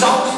salt